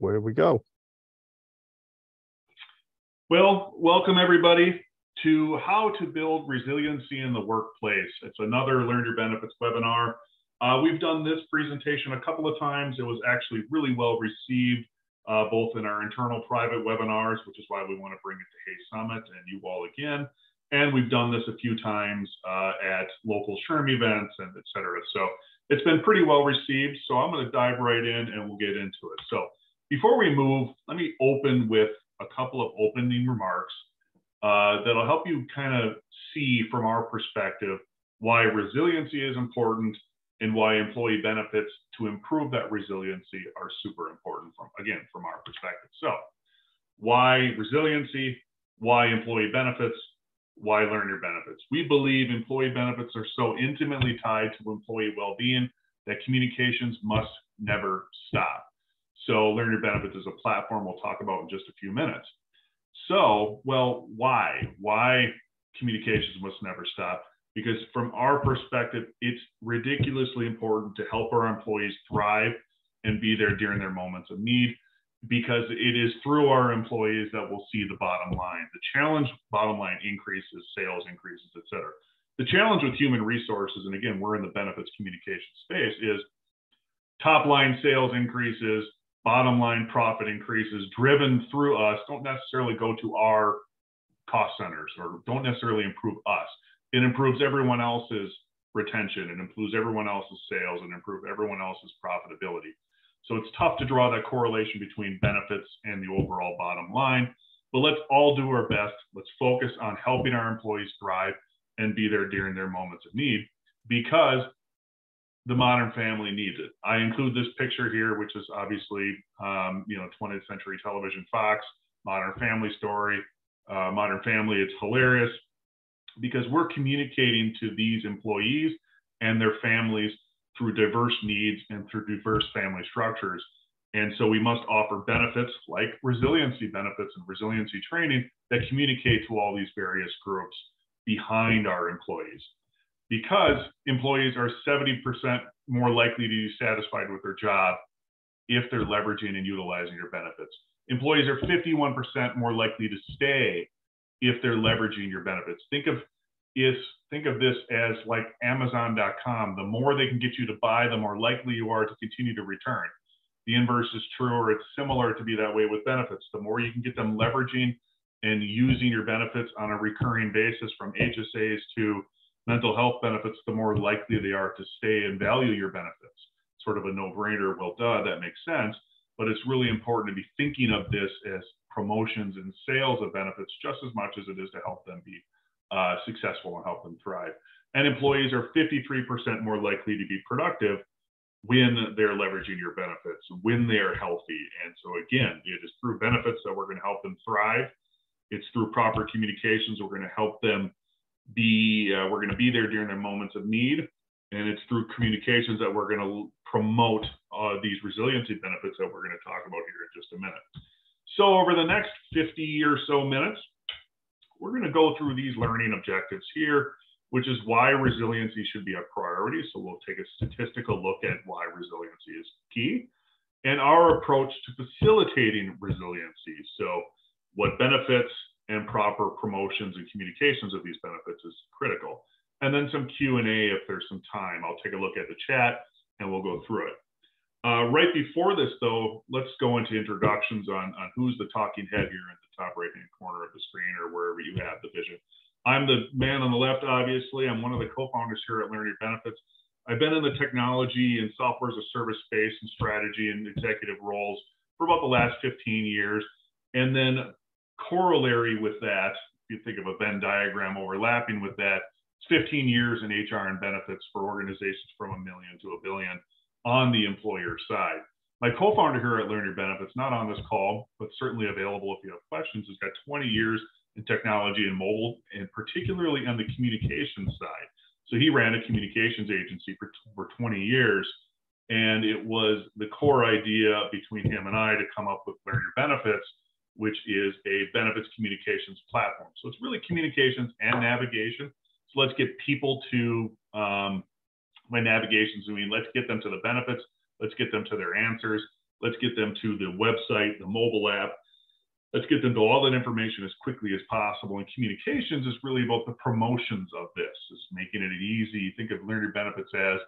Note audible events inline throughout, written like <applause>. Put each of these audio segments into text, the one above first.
where do we go? Well, welcome everybody to how to build resiliency in the workplace. It's another Learn Your Benefits webinar. Uh, we've done this presentation a couple of times. It was actually really well received, uh, both in our internal private webinars, which is why we want to bring it to Hey Summit and you all again. And we've done this a few times uh, at local SHRM events and et cetera. So it's been pretty well received. So I'm going to dive right in and we'll get into it. So before we move, let me open with a couple of opening remarks uh, that'll help you kind of see from our perspective why resiliency is important and why employee benefits to improve that resiliency are super important from again from our perspective. So why resiliency? Why employee benefits? Why learn your benefits? We believe employee benefits are so intimately tied to employee well-being that communications must never stop so Learn Your Benefits is a platform we'll talk about in just a few minutes. So, well, why? Why communications must never stop? Because from our perspective, it's ridiculously important to help our employees thrive and be there during their moments of need because it is through our employees that we'll see the bottom line. The challenge, bottom line increases, sales increases, et cetera. The challenge with human resources, and again, we're in the benefits communication space, is top line sales increases, bottom line profit increases driven through us don't necessarily go to our cost centers or don't necessarily improve us. It improves everyone else's retention, it improves everyone else's sales, and improve everyone else's profitability. So it's tough to draw that correlation between benefits and the overall bottom line. But let's all do our best. Let's focus on helping our employees thrive and be there during their moments of need because the modern family needs it. I include this picture here, which is obviously, um, you know, 20th century television Fox, Modern Family Story, uh, Modern Family. It's hilarious because we're communicating to these employees and their families through diverse needs and through diverse family structures. And so we must offer benefits like resiliency benefits and resiliency training that communicate to all these various groups behind our employees because employees are 70% more likely to be satisfied with their job if they're leveraging and utilizing your benefits. Employees are 51% more likely to stay if they're leveraging your benefits. Think of is think of this as like Amazon.com. The more they can get you to buy, the more likely you are to continue to return. The inverse is true, or it's similar to be that way with benefits. The more you can get them leveraging and using your benefits on a recurring basis from HSAs to mental health benefits, the more likely they are to stay and value your benefits. Sort of a no brainer. Well, duh, that makes sense. But it's really important to be thinking of this as promotions and sales of benefits just as much as it is to help them be uh, successful and help them thrive. And employees are 53% more likely to be productive when they're leveraging your benefits, when they are healthy. And so, again, it is through benefits that we're going to help them thrive. It's through proper communications we're going to help them be uh, we're going to be there during their moments of need. And it's through communications that we're going to promote uh, these resiliency benefits that we're going to talk about here in just a minute. So over the next 50 or so minutes we're going to go through these learning objectives here which is why resiliency should be a priority. So we'll take a statistical look at why resiliency is key and our approach to facilitating resiliency. So what benefits and proper promotions and communications of these benefits is critical. And then some Q&A if there's some time. I'll take a look at the chat and we'll go through it. Uh, right before this, though, let's go into introductions on, on who's the talking head here in the top right-hand corner of the screen or wherever you have the vision. I'm the man on the left, obviously. I'm one of the co-founders here at Learn Your Benefits. I've been in the technology and software as a service space and strategy and executive roles for about the last 15 years. And then corollary with that, if you think of a Venn diagram overlapping with that, it's 15 years in HR and benefits for organizations from a million to a billion on the employer side. My co-founder here at Learn Your Benefits, not on this call, but certainly available if you have questions, has got 20 years in technology and mobile, and particularly on the communications side. So he ran a communications agency for, for 20 years. And it was the core idea between him and I to come up with Learn Your Benefits which is a benefits communications platform. So it's really communications and navigation. So let's get people to um, my navigations. I mean, let's get them to the benefits. Let's get them to their answers. Let's get them to the website, the mobile app. Let's get them to all that information as quickly as possible. And communications is really about the promotions of this, is making it easy. Think of Learn Your Benefits as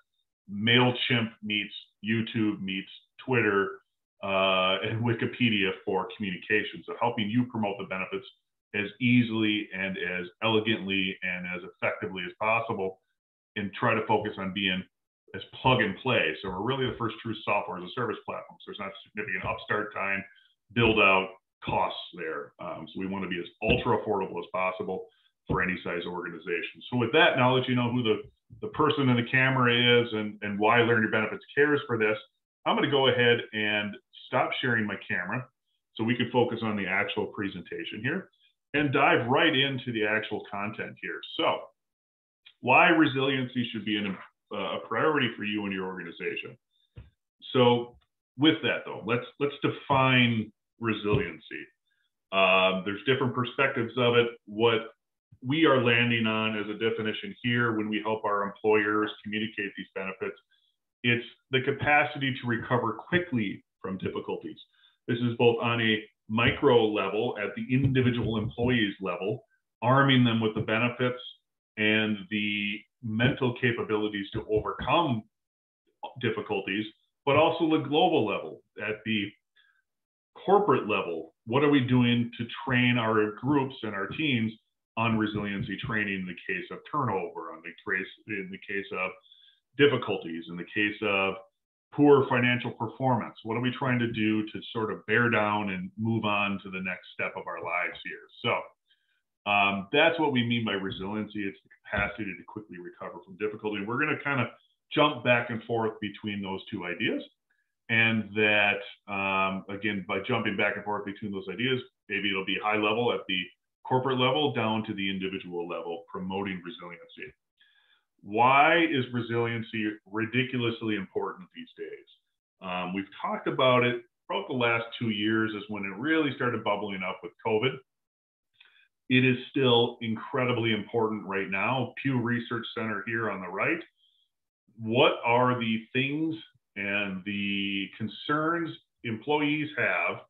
MailChimp meets YouTube meets Twitter uh, and Wikipedia for communication. So helping you promote the benefits as easily and as elegantly and as effectively as possible and try to focus on being as plug and play. So we're really the first true software as a service platform. So there's not significant upstart time, build out costs there. Um, so we want to be as ultra affordable as possible for any size organization. So with that, now that you know who the, the person in the camera is and, and why Learn Your Benefits cares for this, I'm going to go ahead and stop sharing my camera so we can focus on the actual presentation here and dive right into the actual content here. So why resiliency should be an, uh, a priority for you and your organization. So with that though, let's let's define resiliency. Um, there's different perspectives of it. What we are landing on as a definition here when we help our employers communicate these benefits, it's the capacity to recover quickly from difficulties. This is both on a micro level at the individual employees level, arming them with the benefits and the mental capabilities to overcome difficulties, but also the global level at the corporate level. What are we doing to train our groups and our teams on resiliency training in the case of turnover, on the case in the case of difficulties, in the case of poor financial performance? What are we trying to do to sort of bear down and move on to the next step of our lives here? So um, that's what we mean by resiliency. It's the capacity to quickly recover from difficulty. And we're going to kind of jump back and forth between those two ideas. And that, um, again, by jumping back and forth between those ideas, maybe it'll be high level at the corporate level down to the individual level, promoting resiliency. Why is resiliency ridiculously important these days? Um, we've talked about it about the last two years is when it really started bubbling up with COVID. It is still incredibly important right now. Pew Research Center here on the right. What are the things and the concerns employees have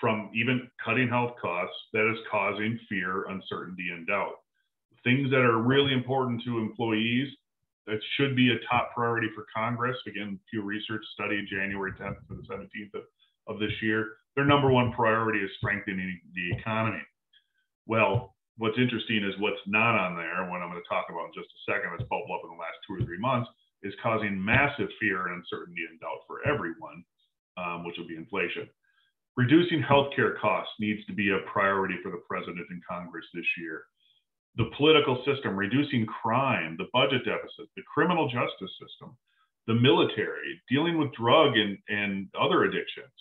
from even cutting health costs that is causing fear, uncertainty, and doubt? Things that are really important to employees that should be a top priority for Congress. Again, Pew Research study January 10th to the 17th of, of this year. Their number one priority is strengthening the economy. Well, what's interesting is what's not on there, what I'm going to talk about in just a second, that's bubbled up in the last two or three months, is causing massive fear and uncertainty and doubt for everyone, um, which will be inflation. Reducing healthcare costs needs to be a priority for the president and Congress this year. The political system, reducing crime, the budget deficit, the criminal justice system, the military, dealing with drug and, and other addictions,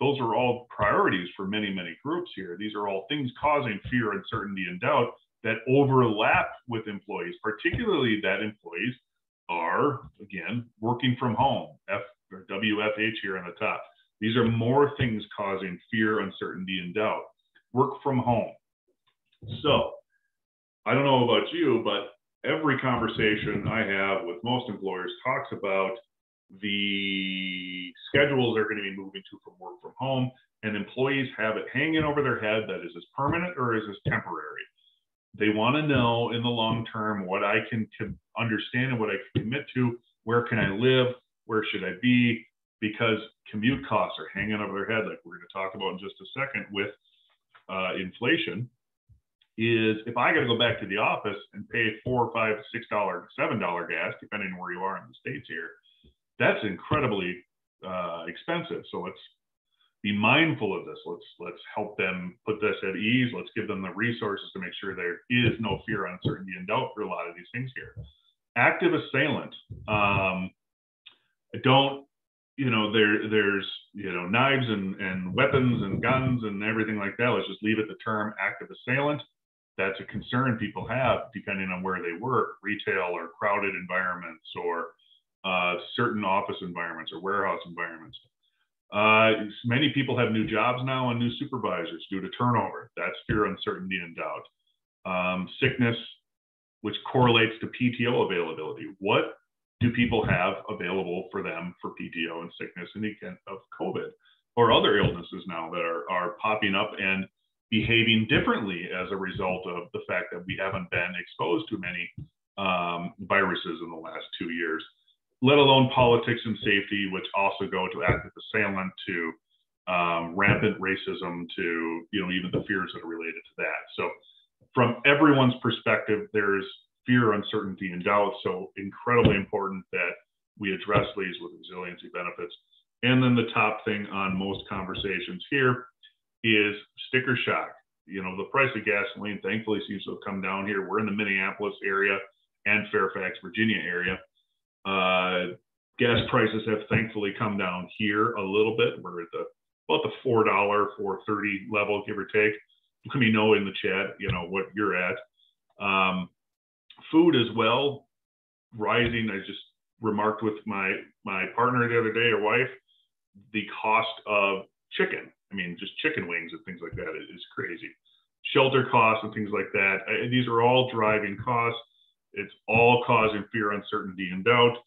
those are all priorities for many, many groups here. These are all things causing fear, uncertainty, and doubt that overlap with employees, particularly that employees are, again, working from home, F or WFH here on the top. These are more things causing fear, uncertainty, and doubt. Work from home. So, I don't know about you, but every conversation I have with most employers talks about the schedules they're going to be moving to from work from home, and employees have it hanging over their head that is this permanent or is this temporary? They want to know in the long term what I can, understand and what I can commit to. Where can I live? Where should I be? Because commute costs are hanging over their head, like we're going to talk about in just a second with uh, inflation. Is if I got to go back to the office and pay four or five, six dollar, seven dollar gas, depending on where you are in the states here, that's incredibly uh, expensive. So let's be mindful of this. Let's let's help them put this at ease. Let's give them the resources to make sure there is no fear, uncertainty, and doubt for a lot of these things here. Active assailant. Um, don't you know there there's you know knives and, and weapons and guns and everything like that. Let's just leave it the term active assailant. That's a concern people have depending on where they work, retail or crowded environments or uh, certain office environments or warehouse environments. Uh, many people have new jobs now and new supervisors due to turnover. That's fear, uncertainty, and doubt. Um, sickness, which correlates to PTO availability. What do people have available for them for PTO and sickness in the of COVID or other illnesses now that are, are popping up and behaving differently as a result of the fact that we haven't been exposed to many um, viruses in the last two years, let alone politics and safety, which also go to active assailant to um, rampant racism to you know even the fears that are related to that. So from everyone's perspective, there's fear, uncertainty, and doubt. So incredibly important that we address these with resiliency benefits. And then the top thing on most conversations here is sticker shock. You know, the price of gasoline thankfully seems to have come down here. We're in the Minneapolis area and Fairfax, Virginia area. Uh, gas prices have thankfully come down here a little bit. We're at the about the four dollar, four thirty level, give or take. Let me know in the chat, you know, what you're at. Um, food as well, rising. I just remarked with my my partner the other day, or wife, the cost of chicken. I mean, just chicken wings and things like that is crazy. Shelter costs and things like that. These are all driving costs. It's all causing fear, uncertainty, and doubt.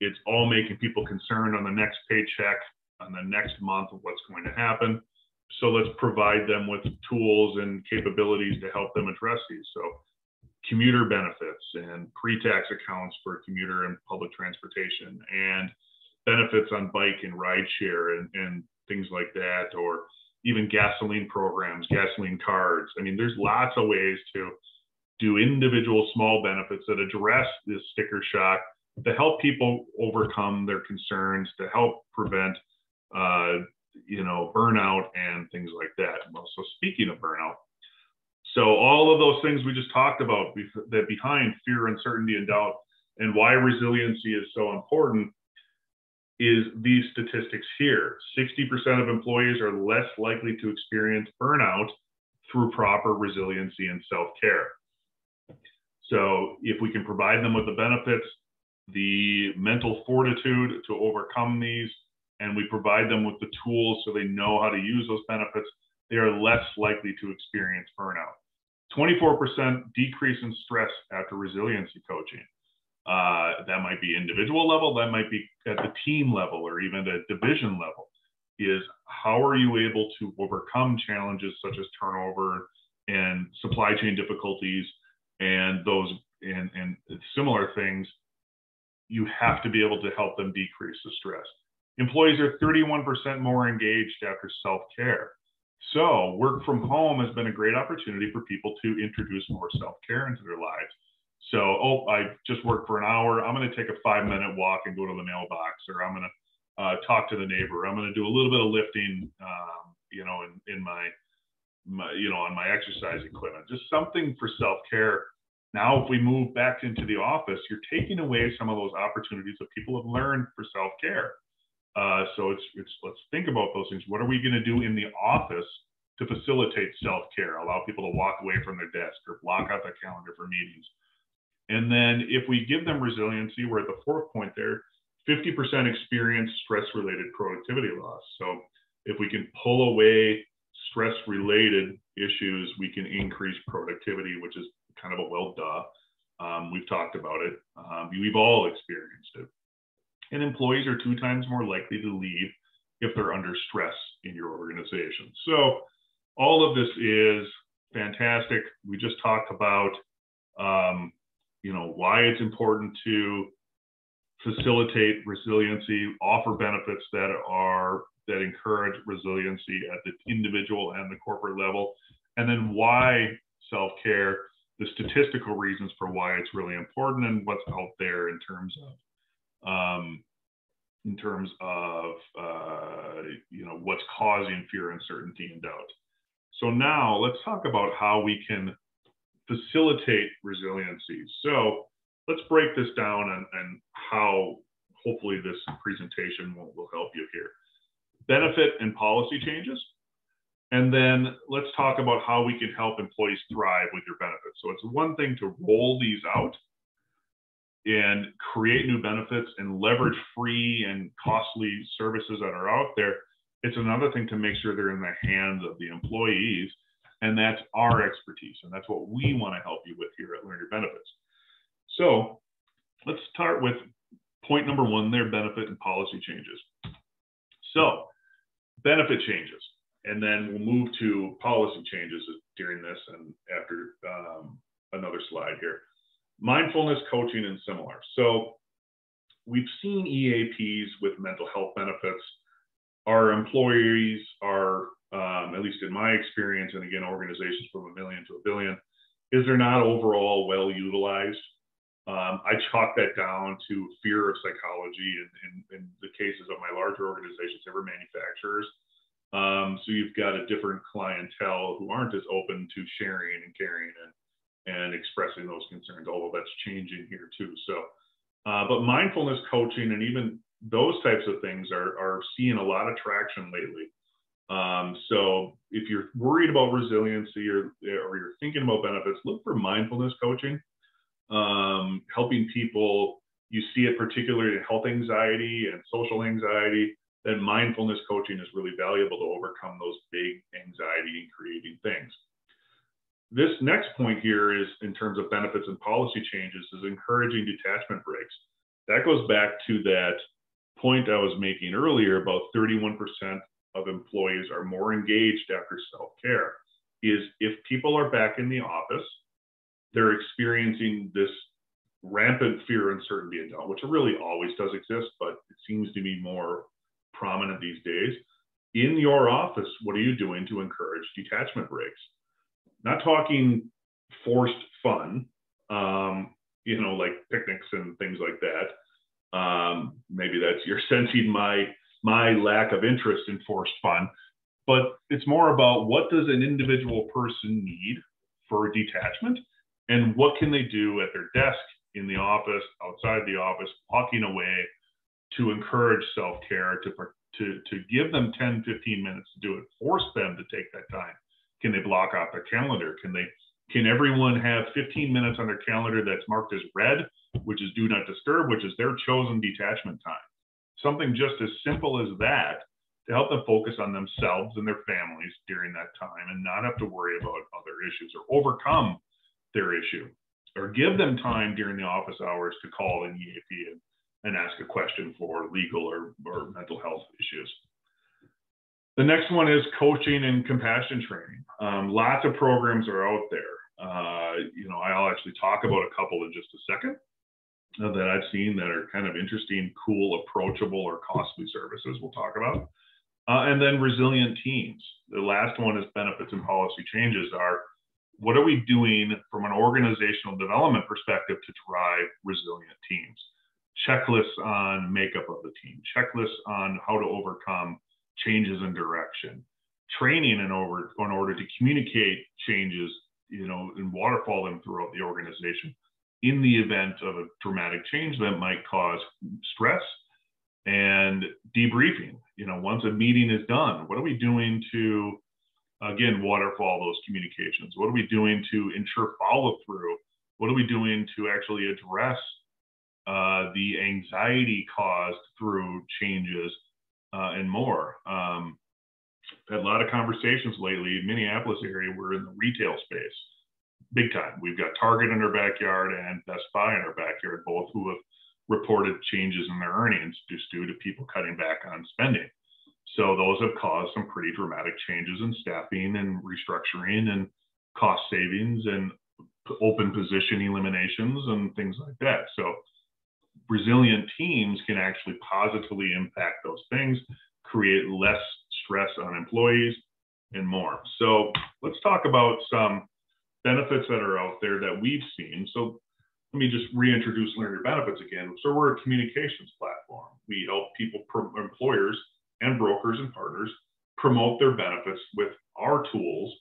It's all making people concerned on the next paycheck, on the next month of what's going to happen. So let's provide them with tools and capabilities to help them address these. So commuter benefits and pre-tax accounts for commuter and public transportation and benefits on bike and ride share and, and things like that, or even gasoline programs, gasoline cards. I mean, there's lots of ways to do individual small benefits that address this sticker shock to help people overcome their concerns, to help prevent, uh, you know, burnout and things like that. Well, so speaking of burnout, so all of those things we just talked about that behind fear, uncertainty, and doubt, and why resiliency is so important is these statistics here. 60% of employees are less likely to experience burnout through proper resiliency and self-care. So if we can provide them with the benefits, the mental fortitude to overcome these, and we provide them with the tools so they know how to use those benefits, they are less likely to experience burnout. 24% decrease in stress after resiliency coaching. Uh, that might be individual level, that might be at the team level, or even the division level. Is how are you able to overcome challenges such as turnover and supply chain difficulties and those and, and similar things? You have to be able to help them decrease the stress. Employees are 31% more engaged after self care. So, work from home has been a great opportunity for people to introduce more self care into their lives. So, oh, I just worked for an hour. I'm going to take a five minute walk and go to the mailbox, or I'm going to uh, talk to the neighbor. I'm going to do a little bit of lifting, um, you know, in, in my, my, you know, on my exercise equipment. Just something for self care. Now, if we move back into the office, you're taking away some of those opportunities that people have learned for self care. Uh, so it's, it's let's think about those things. What are we going to do in the office to facilitate self-care? Allow people to walk away from their desk or block out their calendar for meetings. And then if we give them resiliency, we're at the fourth point there. 50% experience stress-related productivity loss. So if we can pull away stress-related issues, we can increase productivity, which is kind of a well duh. Um, we've talked about it. Um, we've all experienced it and employees are two times more likely to leave if they're under stress in your organization. So all of this is fantastic. We just talked about, um, you know, why it's important to facilitate resiliency, offer benefits that are that encourage resiliency at the individual and the corporate level, and then why self-care, the statistical reasons for why it's really important, and what's out there in terms of um, in terms of uh, you know what's causing fear, uncertainty, and doubt. So now let's talk about how we can facilitate resiliency. So let's break this down and, and how hopefully this presentation will, will help you here. Benefit and policy changes. And then let's talk about how we can help employees thrive with your benefits. So it's one thing to roll these out and create new benefits and leverage free and costly services that are out there. It's another thing to make sure they're in the hands of the employees. And that's our expertise. And that's what we want to help you with here at Learn Your Benefits. So let's start with point number one their benefit and policy changes. So benefit changes, and then we'll move to policy changes during this and after um, another slide here. Mindfulness coaching and similar. So we've seen EAPs with mental health benefits. Our employees are, um, at least in my experience, and again, organizations from a million to a billion, is they're not overall well utilized. Um, I chalk that down to fear of psychology in, in, in, the cases of my larger organizations, they were manufacturers. Um, so you've got a different clientele who aren't as open to sharing and caring and, and expressing those concerns, although that's changing here too. So, uh, but mindfulness coaching and even those types of things are, are seeing a lot of traction lately. Um, so if you're worried about resiliency or, or you're thinking about benefits, look for mindfulness coaching um, helping people. You see it particularly in health anxiety and social anxiety. That mindfulness coaching is really valuable to overcome those big anxiety creating things. This next point here is in terms of benefits and policy changes is encouraging detachment breaks. That goes back to that point I was making earlier about 31% of employees are more engaged after self-care is if people are back in the office they're experiencing this rampant fear, uncertainty, and doubt, which really always does exist, but it seems to be more prominent these days. In your office, what are you doing to encourage detachment breaks? Not talking forced fun, um, you know, like picnics and things like that. Um, maybe that's you're <laughs> sensing my my lack of interest in forced fun, but it's more about what does an individual person need for detachment and what can they do at their desk, in the office, outside the office, walking away to encourage self-care, to, to, to give them 10, 15 minutes to do it, force them to take that time. Can they block off their calendar? Can they can everyone have 15 minutes on their calendar that's marked as red, which is do not disturb, which is their chosen detachment time? Something just as simple as that to help them focus on themselves and their families during that time and not have to worry about other issues or overcome their issue or give them time during the office hours to call an EAP and, and ask a question for legal or, or mental health issues. The next one is coaching and compassion training. Um, lots of programs are out there. Uh, you know, I'll actually talk about a couple in just a second that I've seen that are kind of interesting, cool, approachable, or costly services we'll talk about. Uh, and then resilient teams. The last one is benefits and policy changes are what are we doing from an organizational development perspective to drive resilient teams? Checklists on makeup of the team, checklists on how to overcome changes in direction, training in order, in order to communicate changes, you know, and waterfall them throughout the organization in the event of a dramatic change that might cause stress and debriefing. You know, once a meeting is done, what are we doing to again, waterfall those communications? What are we doing to ensure follow through? What are we doing to actually address uh, the anxiety caused through changes uh, and more? Um, had a lot of conversations lately. In Minneapolis area, we're in the retail space, big time. We've got Target in our backyard and Best Buy in our backyard, both who have reported changes in their earnings just due to people cutting back on spending. So those have caused some pretty dramatic changes in staffing and restructuring and cost savings and open position eliminations and things like that. So resilient teams can actually positively impact those things, create less stress on employees and more. So let's talk about some benefits that are out there that we've seen. So let me just reintroduce Learn Your Benefits again. So we're a communications platform. We help people, employers, and brokers and partners promote their benefits with our tools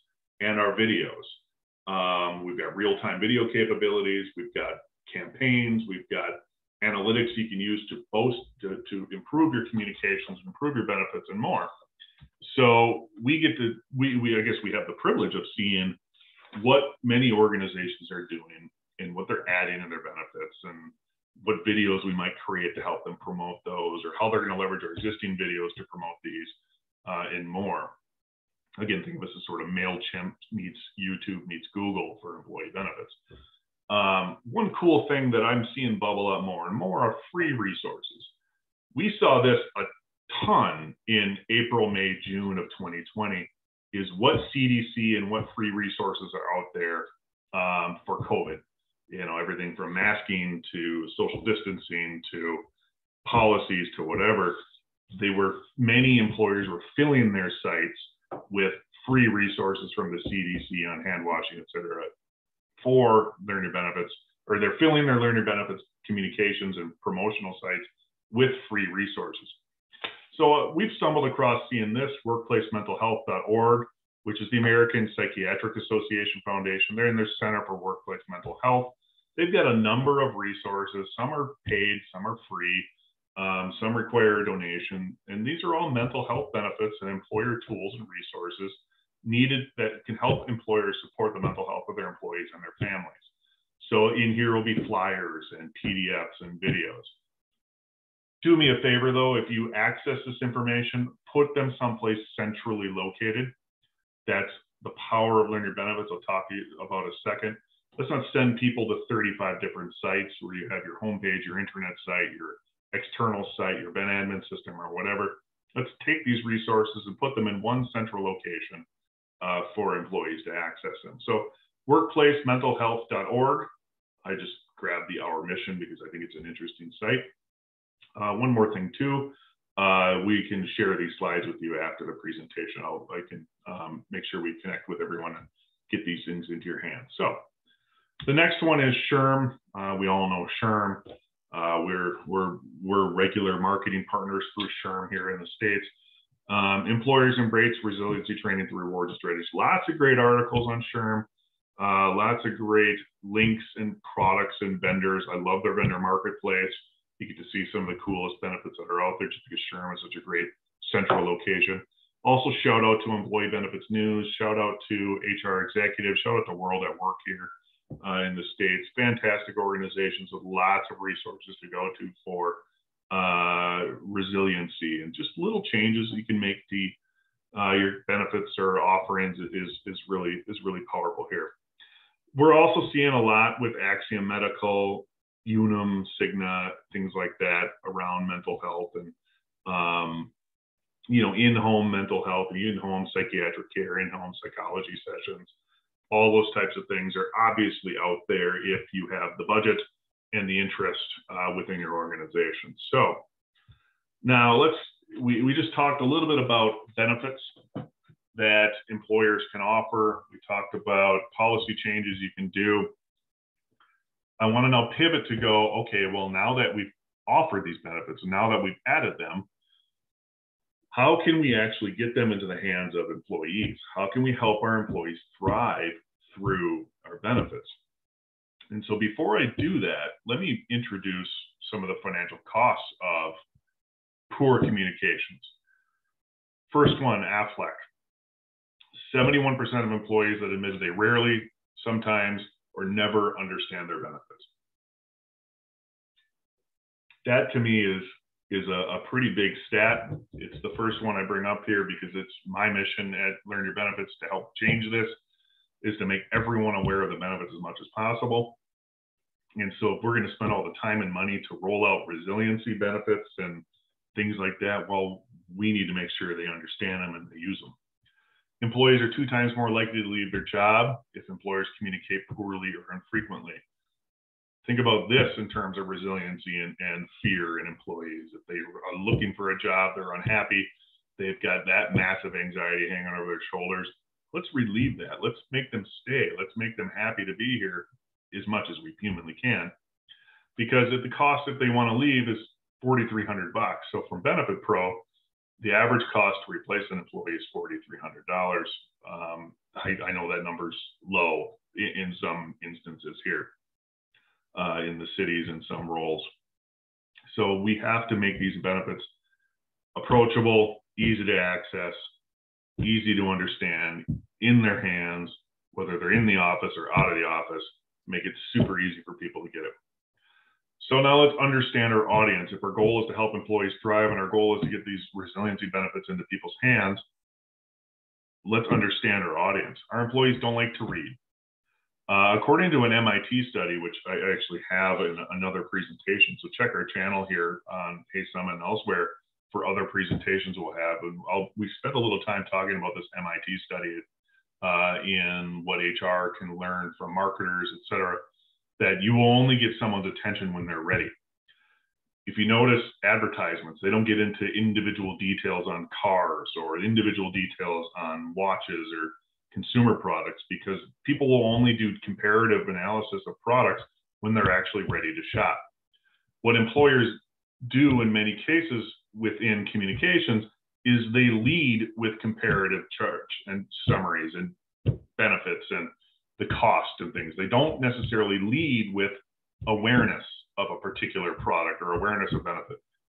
and our videos. Um, we've got real-time video capabilities. We've got campaigns. We've got analytics you can use to post to, to improve your communications, improve your benefits, and more. So we get to we, we I guess we have the privilege of seeing what many organizations are doing and what they're adding in their benefits and what videos we might create to help them promote those or how they're going to leverage our existing videos to promote these uh, and more. Again, think of this as sort of MailChimp meets YouTube meets Google for employee benefits. Um, one cool thing that I'm seeing bubble up more and more are free resources. We saw this a ton in April, May, June of 2020 is what CDC and what free resources are out there um, for COVID. You know, everything from masking to social distancing to policies to whatever. They were many employers were filling their sites with free resources from the CDC on hand washing, et cetera, for Learn Your Benefits, or they're filling their Learn Your Benefits communications and promotional sites with free resources. So we've stumbled across seeing this workplacementalhealth.org, which is the American Psychiatric Association Foundation. They're in their Center for Workplace Mental Health. They've got a number of resources. Some are paid, some are free, um, some require a donation. And these are all mental health benefits and employer tools and resources needed that can help employers support the mental health of their employees and their families. So in here will be flyers and PDFs and videos do me a favor though, if you access this information, put them someplace centrally located. That's the power of Learn Your Benefits. I'll talk about a second. Let's not send people to 35 different sites where you have your homepage, your internet site, your external site, your Ben admin system, or whatever. Let's take these resources and put them in one central location uh, for employees to access them. So workplacementalhealth.org. I just grabbed the Our Mission because I think it's an interesting site. Uh, one more thing too, uh, we can share these slides with you after the presentation. I'll, I can um, make sure we connect with everyone and get these things into your hands. So the next one is SHRM. Uh, we all know SHRM. Uh, we're, we're, we're regular marketing partners through SHRM here in the States. Um, employers embrace resiliency training through rewards strategies. Lots of great articles on SHRM. Uh, lots of great links and products and vendors. I love their vendor marketplace you get to see some of the coolest benefits that are out there just because SHRM is such a great central location. Also, shout out to Employee Benefits News, shout out to HR Executives, shout out to the World at Work here uh, in the States. Fantastic organizations with lots of resources to go to for uh, resiliency and just little changes you can make to uh, your benefits or offerings is, is really is really powerful here. We're also seeing a lot with Axiom Medical Unum, Cigna, things like that around mental health and um, you know in-home mental health and in-home psychiatric care, in-home psychology sessions. All those types of things are obviously out there if you have the budget and the interest uh, within your organization. So now let's we, we just talked a little bit about benefits that employers can offer. We talked about policy changes you can do. I want to now pivot to go, okay, well, now that we've offered these benefits, now that we've added them, how can we actually get them into the hands of employees? How can we help our employees thrive through our benefits? And so before I do that, let me introduce some of the financial costs of poor communications. First one, Aflac. 71% of employees that admitted they rarely, sometimes, or never understand their benefits. That to me is is a, a, pretty big stat. It's the first one I bring up here because it's my mission at Learn Your Benefits to help change this, is to make everyone aware of the benefits as much as possible. And so if we're going to spend all the time and money to roll out resiliency benefits and things like that, well, we need to make sure they understand them and they use them. Employees are two times more likely to leave their job if employers communicate poorly or infrequently. Think about this in terms of resiliency and, and fear in employees. If they are looking for a job, they're unhappy, they've got that massive anxiety hanging over their shoulders. Let's relieve that. Let's make them stay. Let's make them happy to be here as much as we humanly can. Because at the cost if they want to leave is 4,300 bucks. So from Benefit Pro, the average cost to replace an employee is $4,300. Um, I, I, know that number's low in, in some instances here uh, in the cities in some roles. So we have to make these benefits approachable, easy to access, easy to understand, in their hands, whether they're in the office or out of the office, make it super easy for people to get it. So now let's understand our audience. If our goal is to help employees thrive and our goal is to get these resiliency benefits into people's hands, let's understand our audience. Our employees don't like to read. Uh, according to an MIT study, which I actually have in another presentation, so check our channel here on Hey Summit and elsewhere for other presentations we'll have. And I'll, we spent a little time talking about this MIT study uh, in what HR can learn from marketers, et cetera, that you will only get someone's attention when they're ready. If you notice advertisements, they don't get into individual details on cars or individual details on watches or consumer products because people will only do comparative analysis of products when they're actually ready to shop. What employers do in many cases within communications is they lead with comparative charts and summaries and benefits and the cost and things. They don't necessarily lead with awareness of a particular product or awareness of benefit.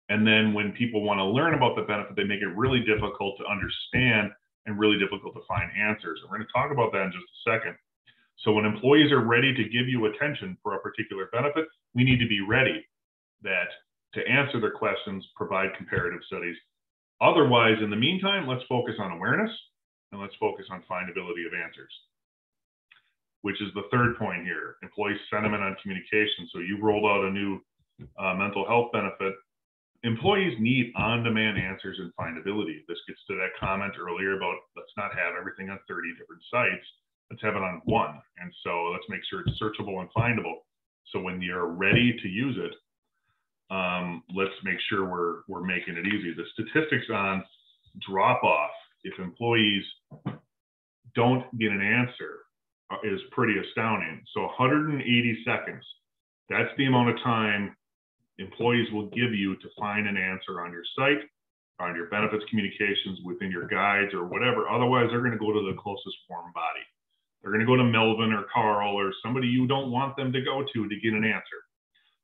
And then when people want to learn about the benefit, they make it really difficult to understand and really difficult to find answers. And we're going to talk about that in just a second. So when employees are ready to give you attention for a particular benefit, we need to be ready that to answer their questions, provide comparative studies. Otherwise, in the meantime, let's focus on awareness and let's focus on findability of answers, which is the third point here, employee sentiment on communication. So you rolled out a new uh, mental health benefit employees need on-demand answers and findability. This gets to that comment earlier about let's not have everything on 30 different sites. Let's have it on one. And so let's make sure it's searchable and findable. So when you're ready to use it, um, let's make sure we're, we're making it easy. The statistics on drop off, if employees don't get an answer, Uh, is pretty astounding. So 180 seconds, that's the amount of time employees will give you to find an answer on your site, on your benefits communications, within your guides or whatever. Otherwise, they're going to go to the closest form body. They're going to go to Melvin or Carl or somebody you don't want them to go to to get an answer.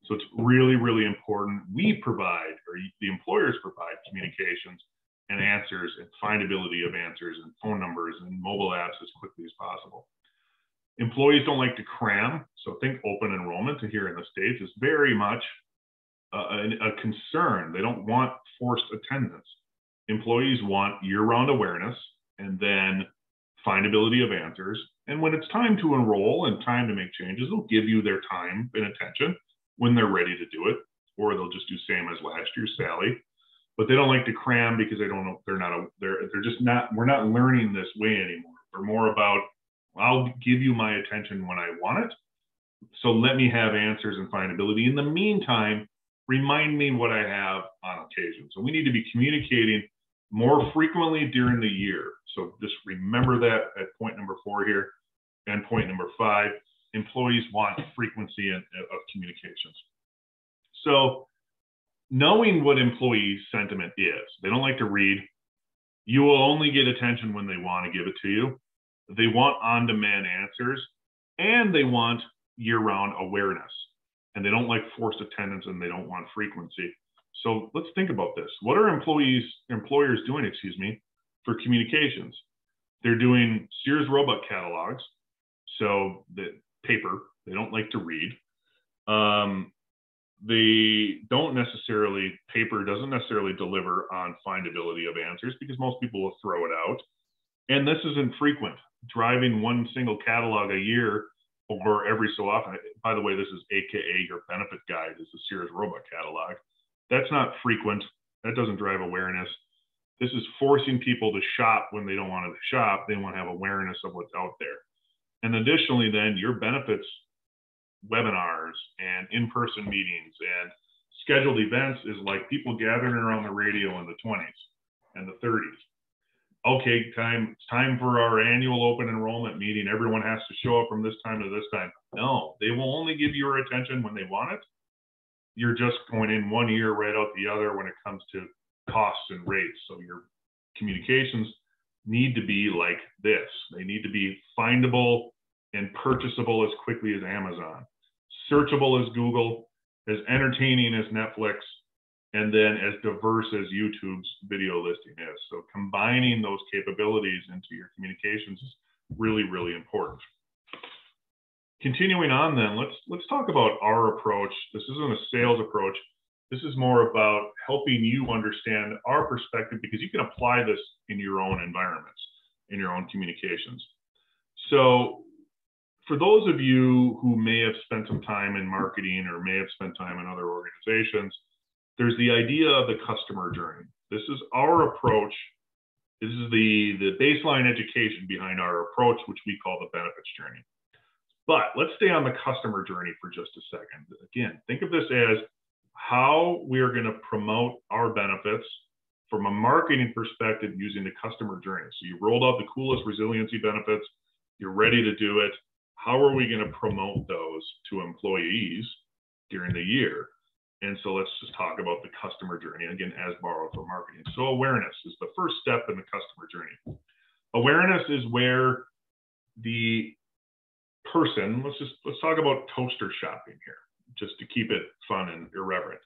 So it's really, really important. We provide, or the employers provide communications and answers and findability of answers and phone numbers and mobile apps as quickly as possible. Employees don't like to cram. So think open enrollment to here in the States is very much uh, a, a concern. They don't want forced attendance. Employees want year-round awareness and then findability of answers. And when it's time to enroll and time to make changes, they'll give you their time and attention when they're ready to do it, or they'll just do same as last year's Sally. But they don't like to cram because they don't know they're not a, they're they're just not we're not learning this way anymore. They're more about I'll give you my attention when I want it. So let me have answers and findability. In the meantime, remind me what I have on occasion. So we need to be communicating more frequently during the year. So just remember that at point number four here. And point number five, employees want frequency of communications. So knowing what employee sentiment is, they don't like to read. You will only get attention when they want to give it to you. They want on-demand answers and they want year-round awareness and they don't like forced attendance and they don't want frequency. So let's think about this. What are employees, employers doing, excuse me, for communications? They're doing Sears Roebuck catalogs. So the paper, they don't like to read. Um, they don't necessarily, paper doesn't necessarily deliver on findability of answers because most people will throw it out. And this isn't frequent. Driving one single catalog a year or every so often. By the way, this is AKA your benefit guide is the Sears Roebuck catalog. That's not frequent. That doesn't drive awareness. This is forcing people to shop when they don't want to shop. They want to have awareness of what's out there. And additionally, then your benefits webinars and in-person meetings and scheduled events is like people gathering around the radio in the 20s and the 30s okay, time it's time for our annual open enrollment meeting. Everyone has to show up from this time to this time. No, they will only give your attention when they want it. You're just going in one ear right out the other when it comes to costs and rates. So your communications need to be like this. They need to be findable and purchasable as quickly as Amazon, searchable as Google, as entertaining as Netflix, and then as diverse as YouTube's video listing is. So combining those capabilities into your communications is really, really important. Continuing on then, let's let's talk about our approach. This isn't a sales approach. This is more about helping you understand our perspective because you can apply this in your own environments, in your own communications. So for those of you who may have spent some time in marketing or may have spent time in other organizations, there's the idea of the customer journey. This is our approach. This is the, the baseline education behind our approach, which we call the benefits journey. But let's stay on the customer journey for just a second. Again, think of this as how we are going to promote our benefits from a marketing perspective using the customer journey. So you rolled out the coolest resiliency benefits, you're ready to do it. How are we going to promote those to employees during the year? And so let's just talk about the customer journey again, as borrowed from marketing. So awareness is the first step in the customer journey. Awareness is where the person, let's just let's talk about toaster shopping here, just to keep it fun and irreverent.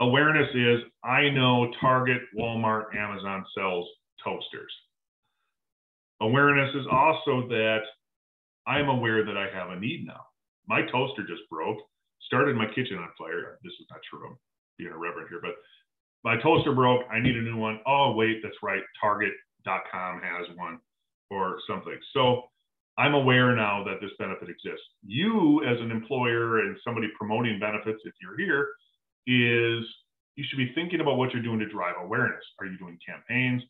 Awareness is I know Target, Walmart, Amazon sells toasters. Awareness is also that I'm aware that I have a need now. My toaster just broke, started my kitchen on fire. This is not true. I'm being irreverent here, but my toaster broke. I need a new one. Oh, wait, that's right. Target.com has one or something. So I'm aware now that this benefit exists. You, as an employer and somebody promoting benefits, if you're here, is you should be thinking about what you're doing to drive awareness. Are you doing campaigns,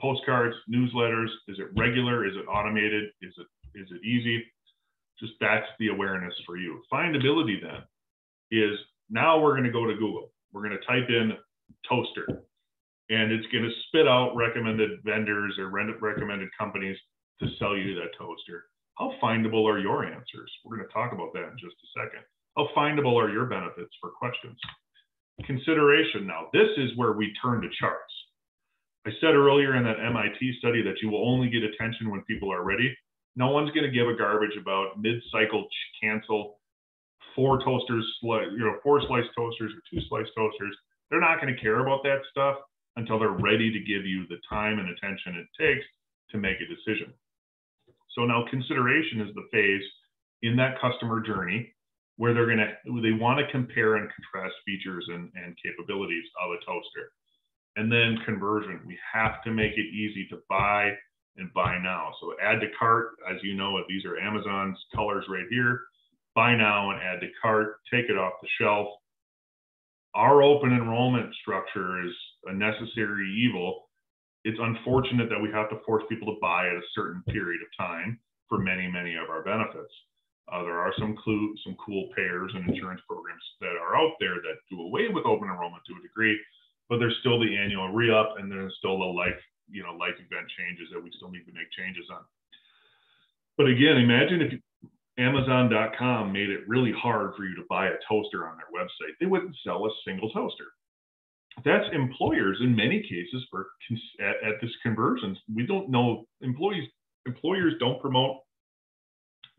postcards, newsletters? Is it regular? Is it automated? Is it is it easy? Just that's the awareness for you. Findability then is now we're going to go to Google. We're going to type in toaster and it's going to spit out recommended vendors or recommended companies to sell you that toaster. How findable are your answers? We're going to talk about that in just a second. How findable are your benefits for questions? Consideration now. This is where we turn to charts. I said earlier in that MIT study that you will only get attention when people are ready. No one's going to give a garbage about mid-cycle cancel four toasters, you know, four slice toasters or two slice toasters. They're not going to care about that stuff until they're ready to give you the time and attention it takes to make a decision. So now consideration is the phase in that customer journey where they're going to they want to compare and contrast features and, and capabilities of a toaster. And then conversion, we have to make it easy to buy and buy now. So add to cart, as you know, these are Amazon's colors right here. Buy now and add to cart, take it off the shelf. Our open enrollment structure is a necessary evil it's unfortunate that we have to force people to buy at a certain period of time for many, many of our benefits. Uh, there are some clue, some cool payers and insurance programs that are out there that do away with open enrollment to a degree, but there's still the annual re-up and there's still the life, you know, life event changes that we still need to make changes on. But again, imagine if Amazon.com made it really hard for you to buy a toaster on their website. They wouldn't sell a single toaster that's employers in many cases for at, at this conversions. We don't know employees employers don't promote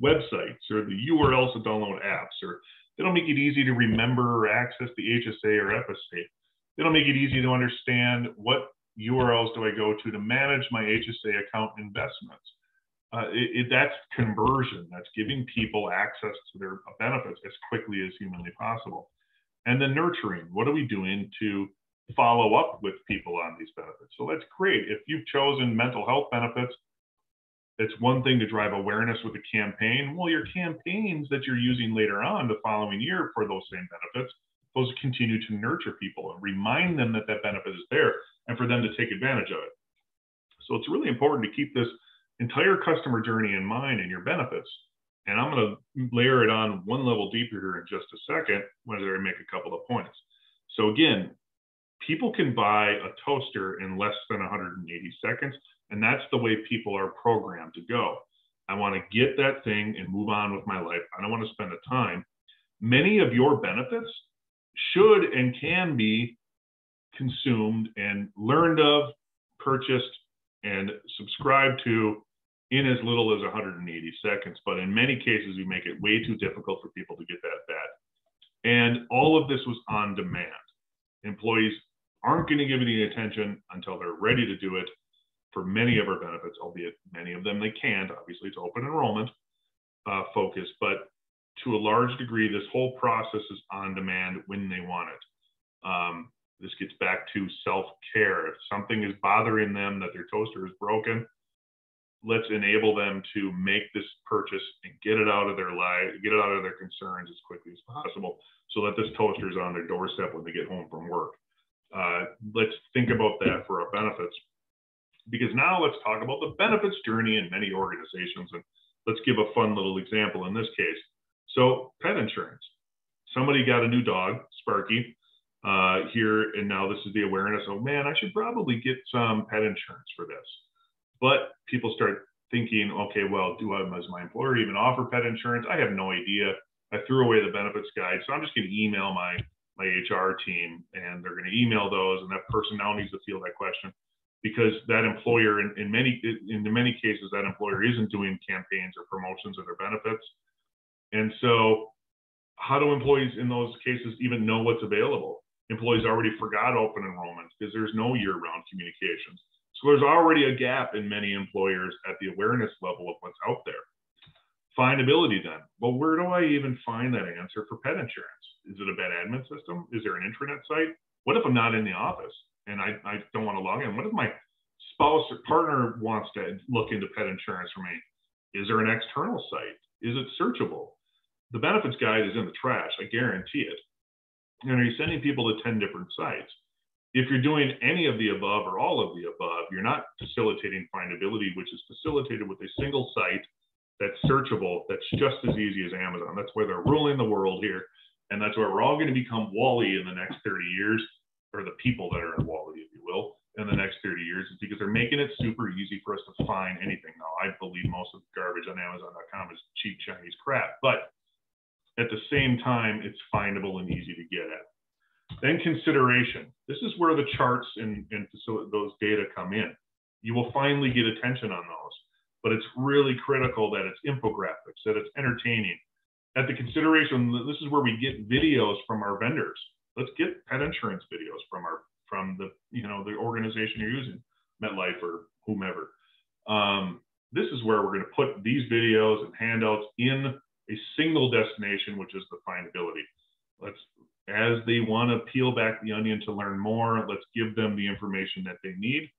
websites or the URLs to download apps or they don't make it easy to remember or access the HSA or FSA. They don't make it easy to understand what URLs do I go to to manage my HSA account investments. Uh, it, it, that's conversion. That's giving people access to their benefits as quickly as humanly possible. And then nurturing. What are we doing to follow up with people on these benefits. So that's great. If you've chosen mental health benefits, it's one thing to drive awareness with a campaign. Well, your campaigns that you're using later on the following year for those same benefits, those continue to nurture people and remind them that that benefit is there and for them to take advantage of it. So it's really important to keep this entire customer journey in mind and your benefits. And I'm going to layer it on one level deeper here in just a second when I make a couple of points. So again, people can buy a toaster in less than 180 seconds. And that's the way people are programmed to go. I want to get that thing and move on with my life. I don't want to spend the time. Many of your benefits should and can be consumed and learned of, purchased, and subscribed to in as little as 180 seconds. But in many cases, we make it way too difficult for people to get that bad. And all of this was on demand. Employees aren't going to give any attention until they're ready to do it for many of our benefits, albeit many of them they can't. Obviously, it's open enrollment uh, focus, but to a large degree, this whole process is on demand when they want it. Um, this gets back to self care. If something is bothering them that their toaster is broken, let's enable them to make this purchase and get it out of their life, get it out of their concerns as quickly as possible so that this toaster is on their doorstep when they get home from work. Uh, let's think about that for our benefits. Because now let's talk about the benefits journey in many organizations. And let's give a fun little example in this case. So, pet insurance. Somebody got a new dog, Sparky, uh, here, and now this is the awareness. Oh man, I should probably get some pet insurance for this. But people start thinking, okay, well, do I, as my employer, even offer pet insurance? I have no idea. I threw away the benefits guide, so I'm just going to email my my HR team, and they're going to email those, and that person now needs to field that question because that employer, in, in many in many cases, that employer isn't doing campaigns or promotions of their benefits, and so how do employees in those cases even know what's available? Employees already forgot open enrollment because there's no year-round communications. So there's already a gap in many employers at the awareness level of what's out there. Findability then. Well, where do I even find that answer for pet insurance? Is it a Ben admin system? Is there an intranet site? What if I'm not in the office and I, I don't want to log in? What if my spouse or partner wants to look into pet insurance for me? Is there an external site? Is it searchable? The benefits guide is in the trash, I guarantee it. And are you sending people to 10 different sites? If you're doing any of the above or all of the above, you're not facilitating findability, which is facilitated with a single site that's searchable, that's just as easy as Amazon. That's where they're ruling the world here. And that's where we're all going to become WALL-E in the next 30 years, or the people that are in WALL-E, if you will, in the next 30 years, is because they're making it super easy for us to find anything. Now, I believe most of the garbage on Amazon.com is cheap Chinese crap, but at the same time, it's findable and easy to get at. Then consideration. This is where the charts and, and those data come in. You will finally get attention on those, but it's really critical that it's infographics, that it's entertaining. At the consideration, this is where we get videos from our vendors. Let's get pet insurance videos from our from the you know the organization you're using, MetLife or whomever. Um, this is where we're going to put these videos and handouts in a single destination, which is the findability. Let's as they want to peel back the onion to learn more, let's give them the information that they need.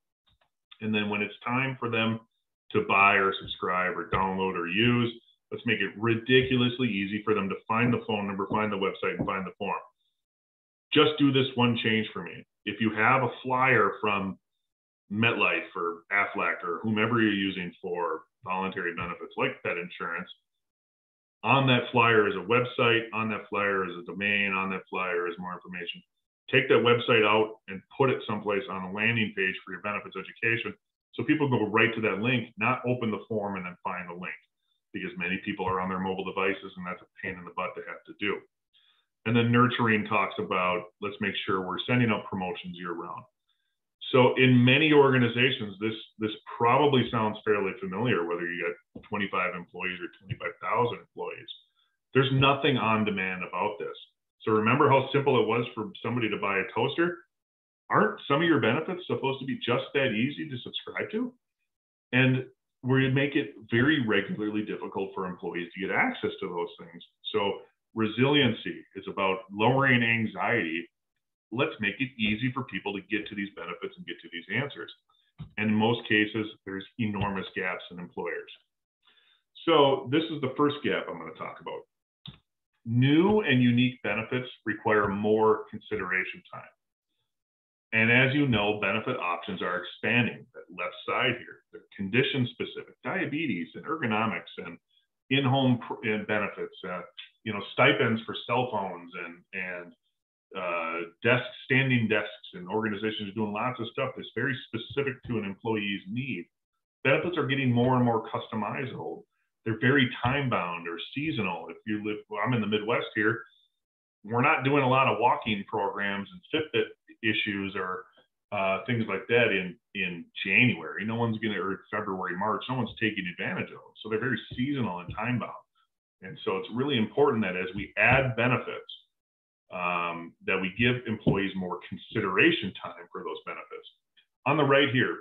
And then when it's time for them to buy or subscribe or download or use, let's make it ridiculously easy for them to find the phone number, find the website, and find the form. Just do this one change for me. If you have a flyer from MetLife or Aflac or whomever you're using for voluntary benefits like pet insurance, on that flyer is a website, on that flyer is a domain, on that flyer is more information. Take that website out and put it someplace on a landing page for your benefits education. So people go right to that link, not open the form and then find the link because many people are on their mobile devices and that's a pain in the butt to have to do. And then nurturing talks about let's make sure we're sending out promotions year round. So in many organizations, this this probably sounds fairly familiar, whether you get 25 employees or 25,000 employees. There's nothing on demand about this. So remember how simple it was for somebody to buy a toaster? Aren't some of your benefits supposed to be just that easy to subscribe to? And we make it very regularly difficult for employees to get access to those things. So resiliency is about lowering anxiety let's make it easy for people to get to these benefits and get to these answers. And in most cases, there's enormous gaps in employers. So this is the first gap I'm going to talk about. New and unique benefits require more consideration time. And as you know, benefit options are expanding. That left side here, they're condition specific, diabetes and ergonomics and in-home benefits, uh, you know, stipends for cell phones and and uh, desk standing desks and organizations doing lots of stuff that's very specific to an employee's need. Benefits are getting more and more customizable. They're very time bound or seasonal. If you live, well, I'm in the Midwest here, we're not doing a lot of walking programs and Fitbit issues or uh, things like that in in January. No one's going to, or February, March, no one's taking advantage of them. So they're very seasonal and time bound. And so it's really important that as we add benefits, um, that we give employees more consideration time for those benefits. On the right here,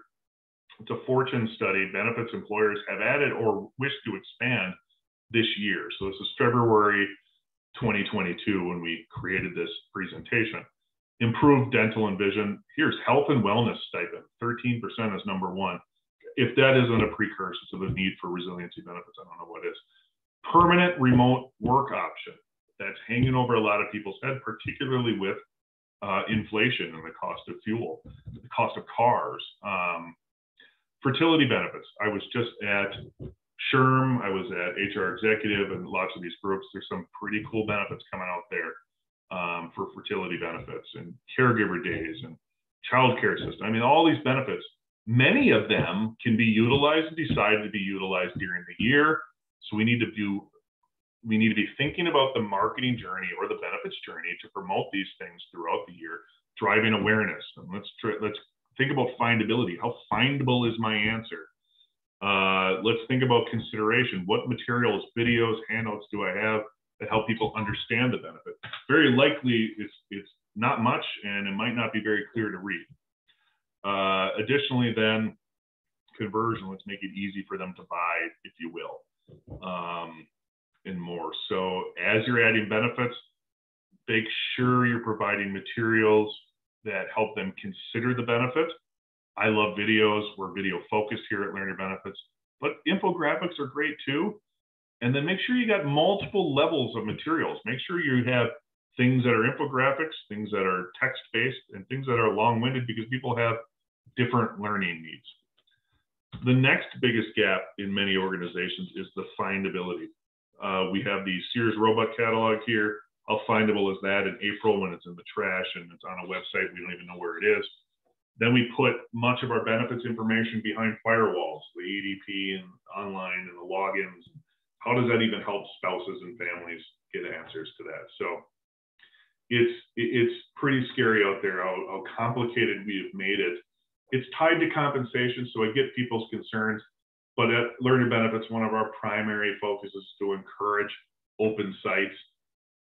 it's a Fortune study. Benefits employers have added or wish to expand this year. So this is February 2022 when we created this presentation. Improved dental and vision. Here's health and wellness stipend. 13% is number one. if that isn't a precursor to the need for resiliency benefits, I don't know what is. Permanent remote work option that's hanging over a lot of people's head, particularly with uh, inflation and the cost of fuel, the cost of cars. Um, fertility benefits. I was just at SHRM, I was at HR Executive, and lots of these groups. There's some pretty cool benefits coming out there um, for fertility benefits and caregiver days and childcare system. I mean, all these benefits. Many of them can be utilized and decided to be utilized during the year. So we need to do we need to be thinking about the marketing journey or the benefits journey to promote these things throughout the year, driving awareness. And let's try, let's think about findability. How findable is my answer? Uh, let's think about consideration. What materials, videos, handouts do I have that help people understand the benefit? Very likely, it's it's not much, and it might not be very clear to read. Uh, additionally, then conversion. Let's make it easy for them to buy, if you will. Um, and more. So as you're adding benefits, make sure you're providing materials that help them consider the benefit. I love videos. We're video focused here at Learn Your Benefits, but infographics are great too. And then make sure you got multiple levels of materials. Make sure you have things that are infographics, things that are text based, and things that are long winded because people have different learning needs. The next biggest gap in many organizations is the findability. Uh, we have the Sears Roebuck catalog here. How findable is that in April when it's in the trash and it's on a website? We don't even know where it is. Then we put much of our benefits information behind firewalls, the ADP and online and the logins. How does that even help spouses and families get answers to that? So it's it's pretty scary out there how, how complicated we have made it. It's tied to compensation, so I get people's concerns. But at Learn Your Benefits, one of our primary focuses is to encourage open sites.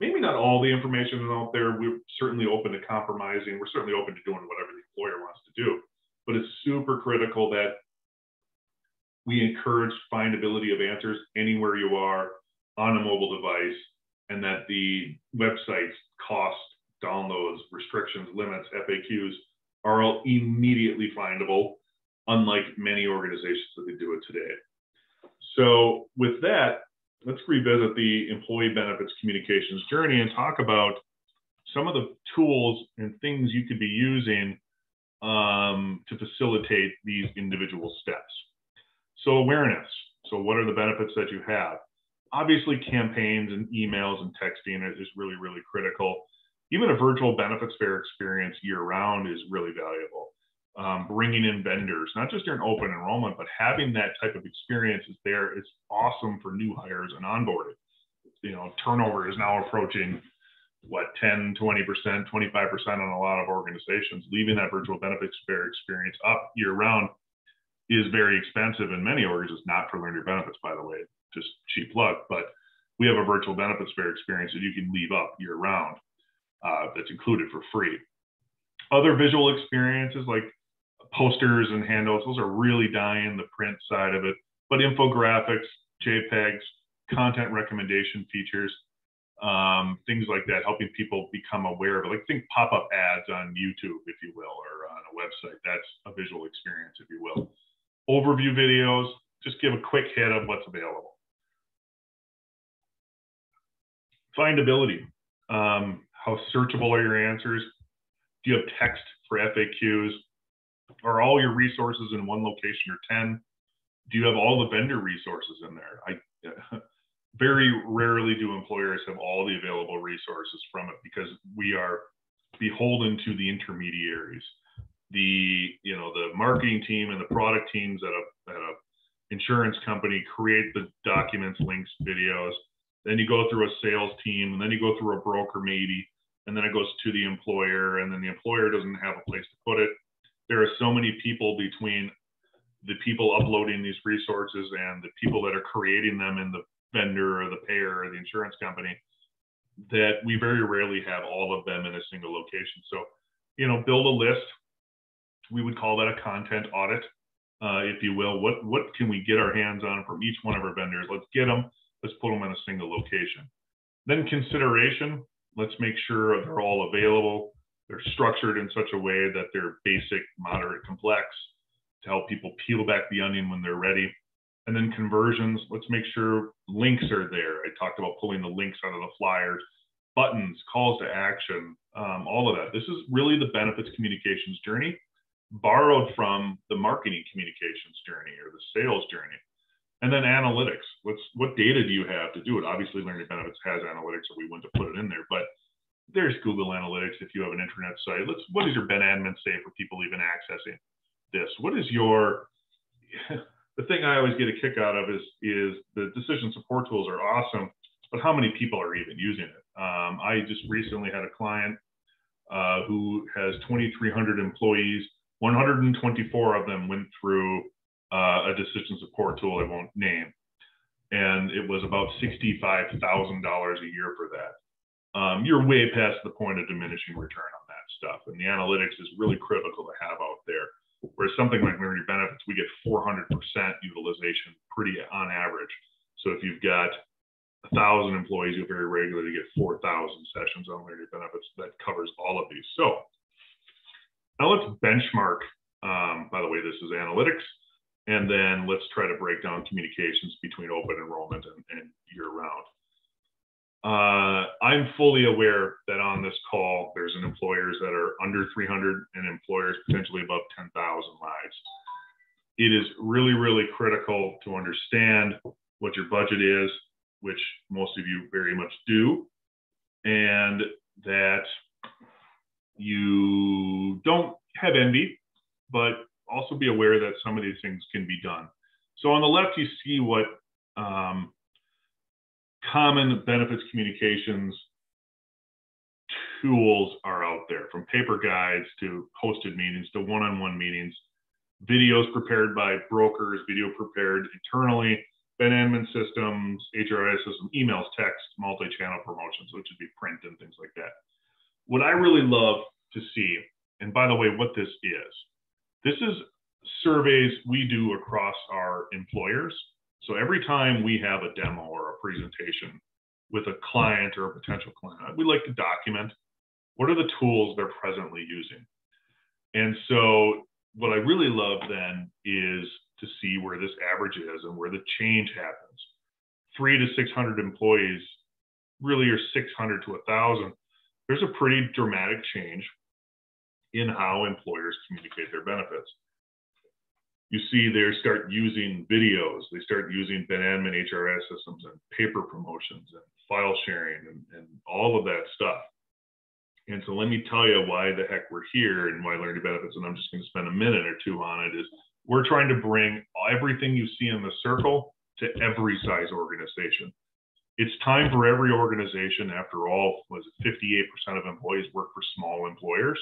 Maybe not all the information is out there. We're certainly open to compromising. We're certainly open to doing whatever the employer wants to do. But it's super critical that we encourage findability of answers anywhere you are on a mobile device and that the websites, cost, downloads, restrictions, limits, FAQs are all immediately findable unlike many organizations that they do it today. So with that, let's revisit the employee benefits communications journey and talk about some of the tools and things you could be using um, to facilitate these individual steps. So awareness. So what are the benefits that you have? Obviously, campaigns and emails and texting is really, really critical. Even a virtual benefits fair experience year round is really valuable um, bringing in vendors, not just during open enrollment, but having that type of experience is there is awesome for new hires and onboarding. You know, turnover is now approaching what 10, 20%, 25% on a lot of organizations. Leaving that virtual benefits fair experience up year round is very expensive in many organizations, not for Learn Your Benefits, by the way, just cheap luck, but we have a virtual benefits fair experience that you can leave up year round uh, that's included for free. Other visual experiences like posters and handouts, those are really dying the print side of it. But infographics, JPEGs, content recommendation features, um, things like that, helping people become aware of it. Like think pop-up ads on YouTube, if you will, or on a website. That's a visual experience, if you will. Overview videos, just give a quick hit of what's available. Findability. Um, how searchable are your answers? Do you have text for FAQs? Are all your resources in one location or 10? Do you have all the vendor resources in there? I <laughs> very rarely do employers have all the available resources from it because we are beholden to the intermediaries. The you know the marketing team and the product teams at a at a insurance company create the documents, links, videos. Then you go through a sales team, and then you go through a broker maybe, and then it goes to the employer, and then the employer doesn't have a place to put it there are so many people between the people uploading these resources and the people that are creating them in the vendor or the payer or the insurance company that we very rarely have all of them in a single location. So, you know, build a list. We would call that a content audit, uh, if you will. What what can we get our hands on from each one of our vendors? Let's get them. Let's put them in a single location. Then consideration. Let's make sure they're all available. They're structured in such a way that they're basic, moderate, complex. to help people peel back the onion when they're ready. And then conversions, let's make sure links are there. I talked about pulling the links out of the flyers, buttons, calls to action, um, all of that. This is really the benefits communications journey borrowed from the marketing communications journey or the sales journey. And then analytics. What's what data do you have to do it? Obviously, Learn Your Benefits has analytics, or we wouldn't have put it in there. But there's Google Analytics if you have an internet site. Let's. What does your Ben admin say for people even accessing this? What is your <laughs> the thing I always get a kick out of is is the decision support tools are awesome, but how many people are even using it? Um, I just recently had a client uh, who has 2,300 employees. 124 of them went through uh, a decision support tool I won't name. And it was about $65,000 a year for that. Um, you're way past the point of diminishing return on that stuff. And the analytics is really critical to have out there. Whereas something like Learn Your Benefits, we get 400% utilization pretty on average. So if you've got a thousand employees, you very regularly get 4,000 sessions on Learn Your Benefits that covers all of these. So now let's benchmark. Um, by the way, this is analytics. And then let's try to break down communications between open enrollment and, and year round. Uh, I'm fully aware that on this call, there's an employers that are under 300 and employers potentially above 10,000 lives. It is really, really critical to understand what your budget is, which most of you very much do, and that you don't have envy, but also be aware that some of these things can be done. So on the left, you see what um, common benefits communications tools are out there, from paper guides to hosted meetings to one-on-one meetings, videos prepared by brokers, video prepared internally, Ben admin systems, HRIS system, emails, text, multi-channel promotions, which would be print and things like that. What I really love to see, and by the way, what this is, this is surveys we do across our employers. So every time we have a demo or a presentation with a client or a potential client, we like to document what are the tools they're presently using. And so what I really love then is to see where this average is and where the change happens. Three to 600 employees really are 600 to 1,000. There's a pretty dramatic change in how employers communicate their benefits. You see, they start using videos, they start using Ben admin HRIS systems and paper promotions and file sharing and, and all of that stuff. And so let me tell you why the heck we're here and why Learn Your Benefits, and I'm just going to spend a minute or two on it, is we're trying to bring everything you see in the circle to every size organization. It's time for every organization, after all, was it 58% of employees work for small employers?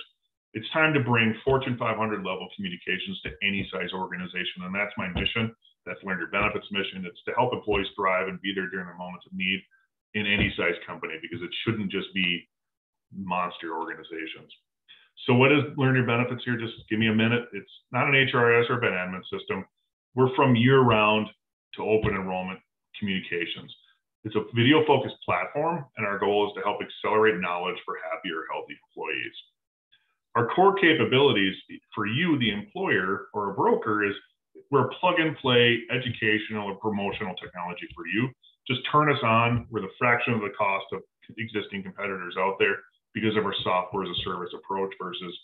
It's time to bring Fortune 500 level communications to any size organization. And that's my mission. That's Learn Your Benefits mission. It's to help employees thrive and be there during their moments of need in any size company because it shouldn't just be monster organizations. So what is Learn Your Benefits here? Just give me a minute. It's not an HRIS or a admin system. We're from year round to open enrollment communications. It's a video focused platform, and our goal is to help accelerate knowledge for happier, healthy employees. Our core capabilities for you, the employer or a broker, is we're plug and play educational or promotional technology for you. Just turn us on. We're the fraction of the cost of existing competitors out there because of our software as a service approach versus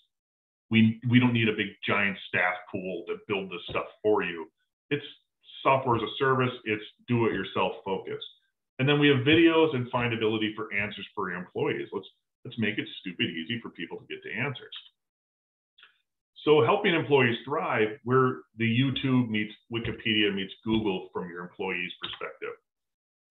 we we don't need a big giant staff pool to build this stuff for you. It's software as a service, it's do it yourself focus. And then we have videos and findability for answers for your employees. Let's Let's make it stupid easy for people to get to answers. So helping employees thrive, where the YouTube meets Wikipedia meets Google from your employees' perspective.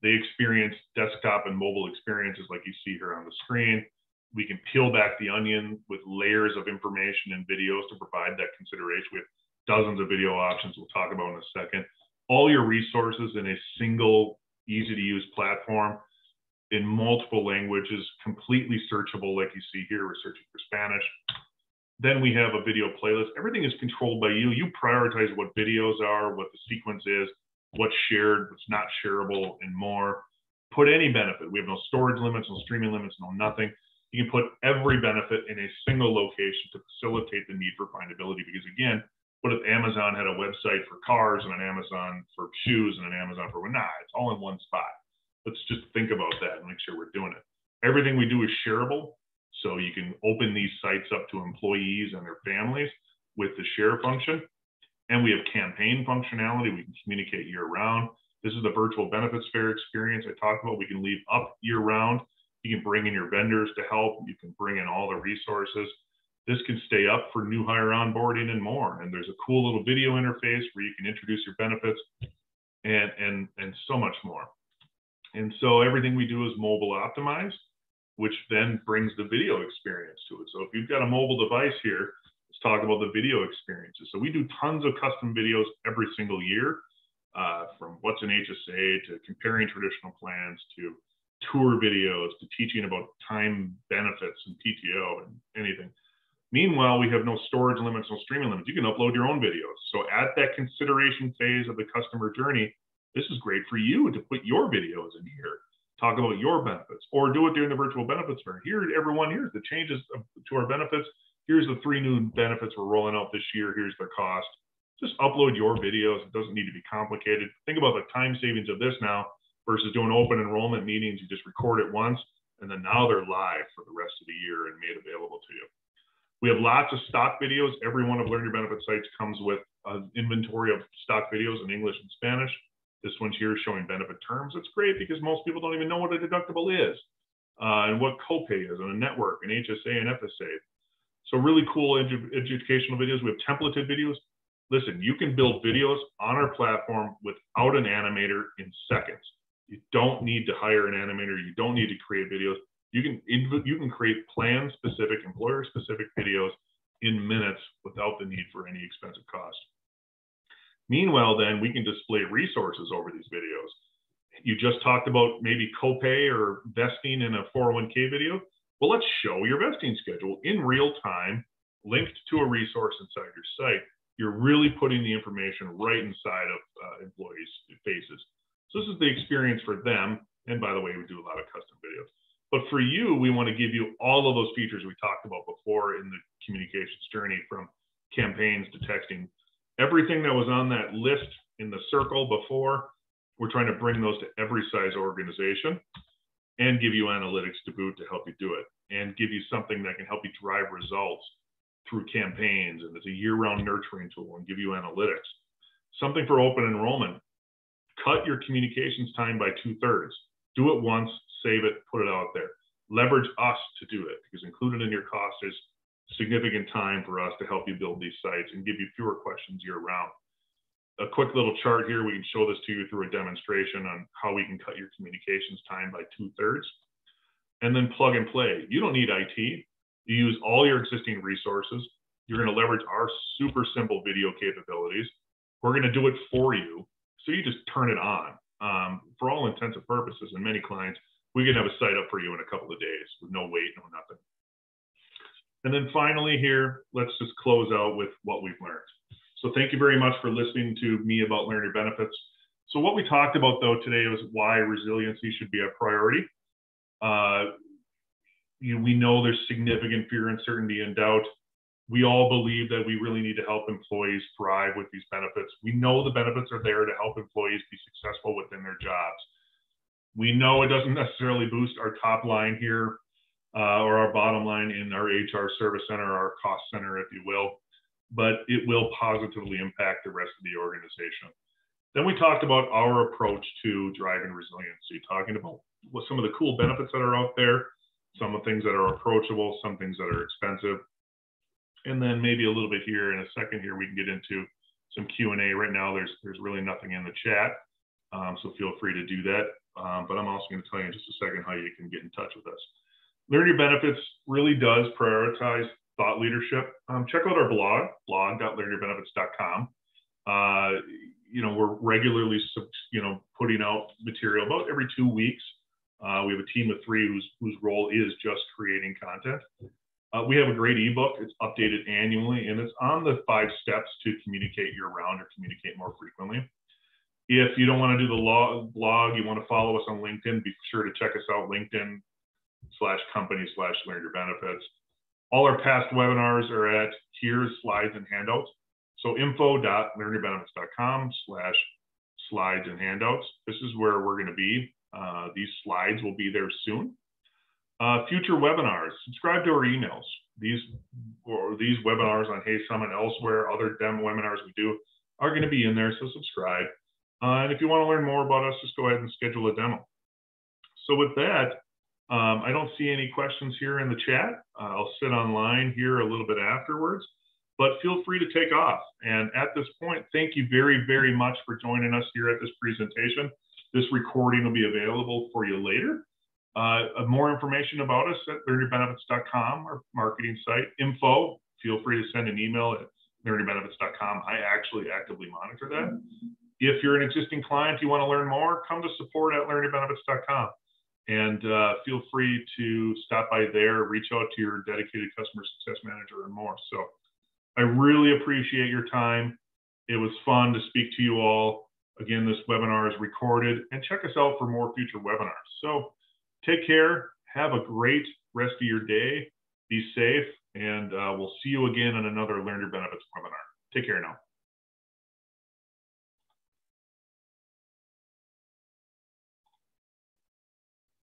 They experience desktop and mobile experiences like you see here on the screen. We can peel back the onion with layers of information and videos to provide that consideration. We have dozens of video options we'll talk about in a second. All your resources in a single, easy to use platform in multiple languages, completely searchable, like you see here. We're searching for Spanish. Then we have a video playlist. Everything is controlled by you. You prioritize what videos are, what the sequence is, what's shared, what's not shareable, and more. Put any benefit. We have no storage limits, no streaming limits, no nothing. You can put every benefit in a single location to facilitate the need for findability. Because again, What if Amazon had a website for cars and an Amazon for shoes and an Amazon for nah? It's all in one spot. Let's just think about that and make sure we're doing it. Everything we do is shareable, so you can open these sites up to employees and their families with the share function. And we have campaign functionality. We can communicate year round. This is the virtual benefits fair experience I talked about. We can leave up year round. You can bring in your vendors to help. You can bring in all the resources. This can stay up for new hire onboarding and more. And there's a cool little video interface where you can introduce your benefits and, and, and so much more. And so everything we do is mobile optimized, which then brings the video experience to it. So if you've got a mobile device here, let's talk about the video experiences. So we do tons of custom videos every single year, uh, from what's an HSA to comparing traditional plans to tour videos to teaching about time benefits and PTO and anything. Meanwhile, we have no storage limits, no streaming limits. You can upload your own videos. So at that consideration phase of the customer journey, this is great for you to put your videos in here, talk about your benefits, or do it during the virtual benefits fair. Here, everyone, here's the changes to our benefits. Here's the three new benefits we're rolling out this year. Here's their cost. Just upload your videos. It doesn't need to be complicated. Think about the time savings of this now versus doing open enrollment meetings. You just record it once, and then now they're live for the rest of the year and made available to you. We have lots of stock videos. Every one of Learn Your Benefit sites comes with an inventory of stock videos in English and Spanish. This one's here showing benefit terms. It's great because most people don't even know what a deductible is uh, and what copay is and a network, an HSA and FSA. So really cool edu educational videos. We have templated videos. Listen, you can build videos on our platform without an animator in seconds. You don't need to hire an animator. You don't need to create videos. You can you can create plan specific, employer specific videos in minutes without the need for any expensive cost. Meanwhile, then we can display resources over these videos. You just talked about maybe copay or vesting in a 401k video. Well, let's show your vesting schedule in real time, linked to a resource inside your site. You're really putting the information right inside of uh, employees' faces. So this is the experience for them. And by the way, we do a lot of custom videos. But for you, we want to give you all of those features we talked about before in the communications journey from campaigns to texting. Everything that was on that list in the circle before, we're trying to bring those to every size organization and give you analytics to boot to help you do it and give you something that can help you drive results through campaigns and it's a year-round nurturing tool and give you analytics. Something for open enrollment. Cut your communications time by two thirds. Do it once, save it, put it out there. Leverage us to do it because included in your cost is significant time for us to help you build these sites and give you fewer questions year round. A quick little chart here, we can show this to you through a demonstration on how we can cut your communications time by two thirds. And then plug and play. You don't need IT. You use all your existing resources. You're going to leverage our super simple video capabilities. We're going to do it for you. So you just turn it on. Um, for all intents and purposes, and many clients, we can have a site up for you in a couple of days with no wait, no nothing. And then finally here, let's just close out with what we've learned. So thank you very much for listening to me about Learn Your Benefits. So what we talked about though today was why resiliency should be a priority. Uh, you, we know there's significant fear, uncertainty, and doubt. We all believe that we really need to help employees thrive with these benefits. We know the benefits are there to help employees be successful within their jobs. We know it doesn't necessarily boost our top line here uh, or our bottom line in our HR service center, our cost center, if you will, but it will positively impact the rest of the organization. Then we talked about our approach to driving resiliency, talking about what some of the cool benefits that are out there, some of the things that are approachable, some things that are expensive. And then maybe a little bit here in a second here, we can get into some Q&A. Right now, there's, there's really nothing in the chat, um, so feel free to do that. Um, but I'm also going to tell you in just a second how you can get in touch with us. Learn Your Benefits really does prioritize thought leadership. Um, check out our blog, blog.learnyourbenefits.com. Uh, you know, we're regularly, you know, putting out material about every two weeks. Uh, we have a team of three whose, whose role is just creating content. Uh, we have a great ebook. It's updated annually, and it's on the five steps to communicate year round or communicate more frequently. If you don't want to do the log blog, you want to follow us on LinkedIn, be sure to check us out, LinkedIn slash company slash learn your benefits. All our past webinars are at here's slides and handouts. So info.learnyourbenefits.com slash slides and handouts. This is where we're going to be. Uh, these slides will be there soon. Uh, future webinars, subscribe to our emails. These or these webinars on Hey Summit elsewhere, other demo webinars we do are going to be in there, so subscribe. Uh, and if you want to learn more about us, just go ahead and schedule a demo. So with that, um, I don't see any questions here in the chat. Uh, I'll sit online here a little bit afterwards, but feel free to take off. And at this point, thank you very, very much for joining us here at this presentation. This recording will be available for you later. Uh, more information about us at learnyourbenefits.com, our marketing site. Info, feel free to send an email at learnyourbenefits.com. I actually actively monitor that. If you're an existing client, you want to learn more, come to support at learnyourbenefits.com and uh, feel free to stop by there, reach out to your dedicated customer success manager and more. So I really appreciate your time. It was fun to speak to you all. Again, this webinar is recorded and check us out for more future webinars. So take care. Have a great rest of your day. Be safe and uh, we'll see you again on another Learn Your Benefits webinar. Take care now.